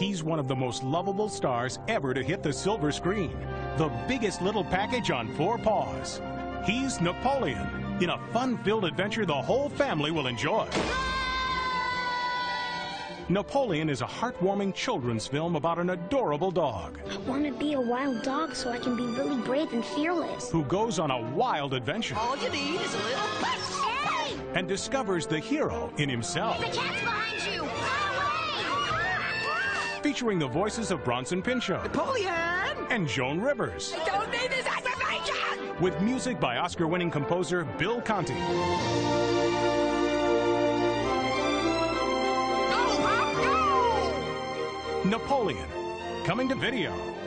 He's one of the most lovable stars ever to hit the silver screen. The biggest little package on four paws. He's Napoleon in a fun-filled adventure the whole family will enjoy. Napoleon is a heartwarming children's film about an adorable dog I want to be a wild dog so I can be really brave and fearless. who goes on a wild adventure All you need is a little push. Hey! and discovers the hero in himself. The cat's behind you! Featuring the voices of Bronson Pinchot Napoleon! and Joan Rivers. I Don't need this aggravation! with music by Oscar winning composer Bill Conti. Napoleon, coming to video.